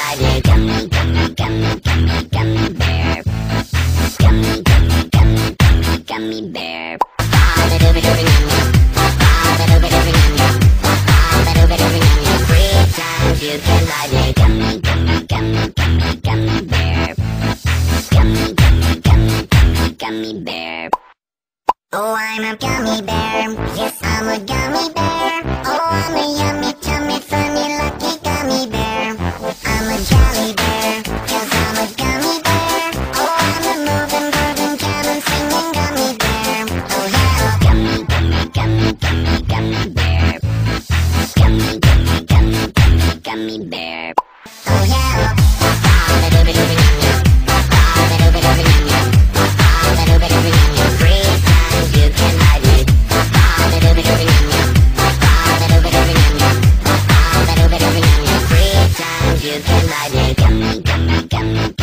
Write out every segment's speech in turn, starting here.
Me. Gummy, gummy, gummy, gummy, gummy bear. Gummy, gummy, gummy, gummy, gummy bear. Free times you can hide me. Gummy, gummy, gummy, gummy, gummy bear. Gummy, gummy, gummy, gummy, gummy bear. Oh, I'm a gummy bear. Yes, I'm a gummy bear. Oh, I'm a yummy, you can hide me. Gummy, gummy, gummy,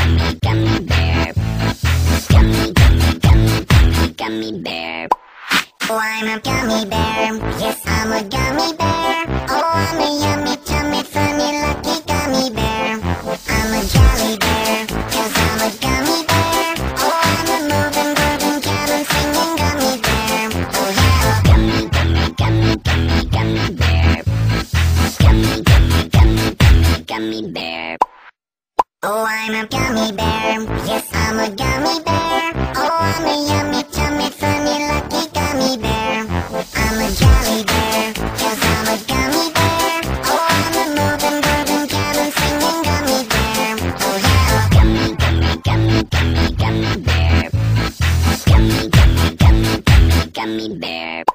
Oh, I'm a gummy bear. Yes, I'm a gummy bear. Oh, I'm a yummy, chummy, funny, lucky gummy bear. I'm a jelly bear. Yes, I'm a gummy bear. Oh, I'm a moving, grooving, jamming, singing gummy bear. Oh, yeah, oh, gummy, gummy, gummy, gummy, gummy bear. Gummy, gummy, gummy, gummy, gummy bear.